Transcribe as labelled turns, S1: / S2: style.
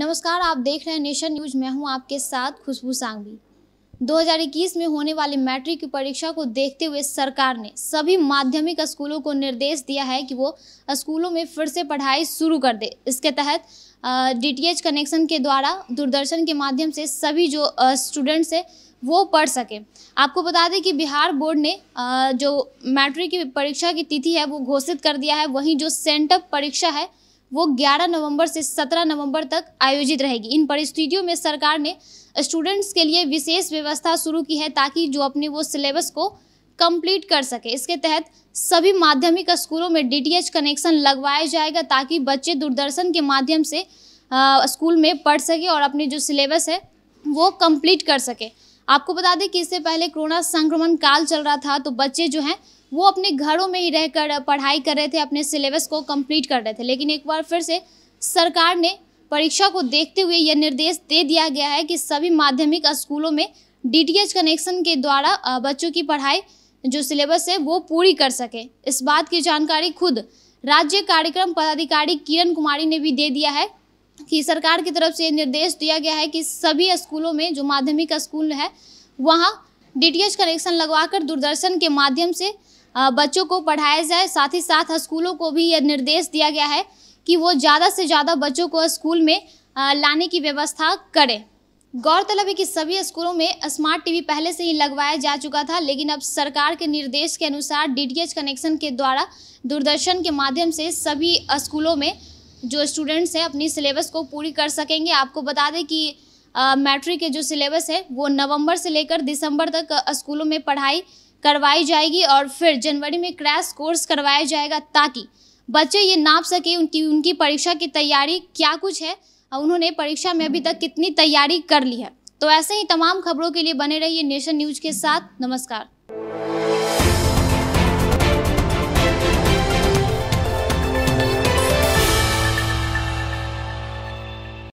S1: नमस्कार, आप देख रहे हैं नेशन न्यूज़। मैं हूँ आपके साथ खुशबू सांगवी। 2021 में होने वाली मैट्रिक की परीक्षा को देखते हुए सरकार ने सभी माध्यमिक स्कूलों को निर्देश दिया है कि वो स्कूलों में फिर से पढ़ाई शुरू कर दे। इसके तहत डीटीएच कनेक्शन के द्वारा, दूरदर्शन के माध्यम से सभी जो स्टूडेंट्स है, वो पढ़ सके। आपको बता दें कि बिहार बोर्ड ने जो मैट्रिक की परीक्षा की तिथि है, वो घोषित कर दिया है। वहीं जो सेंटअप परीक्षा है वो 11 नवंबर से 17 नवंबर तक आयोजित रहेगी। इन परिस्थितियों में सरकार ने स्टूडेंट्स के लिए विशेष व्यवस्था शुरू की है ताकि जो अपने वो सिलेबस को कंप्लीट कर सके। इसके तहत सभी माध्यमिक स्कूलों में डीटीएच कनेक्शन लगवाया जाएगा ताकि बच्चे दूरदर्शन के माध्यम से आ, स्कूल में पढ़ सके और अपने जो सिलेबस है वो कंप्लीट कर सके। आपको बता दें कि इससे पहले कोरोना संक्रमण काल चल रहा था तो बच्चे जो हैं, वो अपने घरों में ही रहकर पढ़ाई कर रहे थे, अपने सिलेबस को कंप्लीट कर रहे थे। लेकिन एक बार फिर से सरकार ने परीक्षा को देखते हुए यह निर्देश दे दिया गया है कि सभी माध्यमिक स्कूलों में डीटीएच कनेक्शन के द्वारा बच्चों की पढ़ाई जो सिलेबस है, वो पूरी कर सके। इस बात की जानकारी खुद राज्य कार्यक्रम पदाधिकारी किरण कुमारी ने भी दे दिया है। कि सरकार की तरफ़ से निर्देश दिया गया है कि सभी स्कूलों में, जो माध्यमिक स्कूल है, वहाँ डीटीएच कनेक्शन लगवाकर दूरदर्शन के माध्यम से बच्चों को पढ़ाया जाए। साथ ही साथ स्कूलों को भी यह निर्देश दिया गया है कि वो ज़्यादा से ज़्यादा बच्चों को स्कूल में लाने की व्यवस्था करें। गौरतलब है कि सभी स्कूलों में स्मार्ट टीवी पहले से ही लगवाया जा चुका था, लेकिन अब सरकार के निर्देश के अनुसार डीटीएच कनेक्शन के द्वारा दूरदर्शन के माध्यम से सभी स्कूलों में जो स्टूडेंट्स हैं, अपनी सिलेबस को पूरी कर सकेंगे। आपको बता दें कि मैट्रिक के जो सिलेबस है, वो नवंबर से लेकर दिसंबर तक स्कूलों में पढ़ाई करवाई जाएगी और फिर जनवरी में क्रैश कोर्स करवाया जाएगा ताकि बच्चे ये नाप सके उनकी उनकी परीक्षा की तैयारी क्या कुछ है उन्होंने परीक्षा में अभी तक कितनी तैयारी कर ली है। तो ऐसे ही तमाम खबरों के लिए बने रहिए नेशन न्यूज़ के साथ। नमस्कार।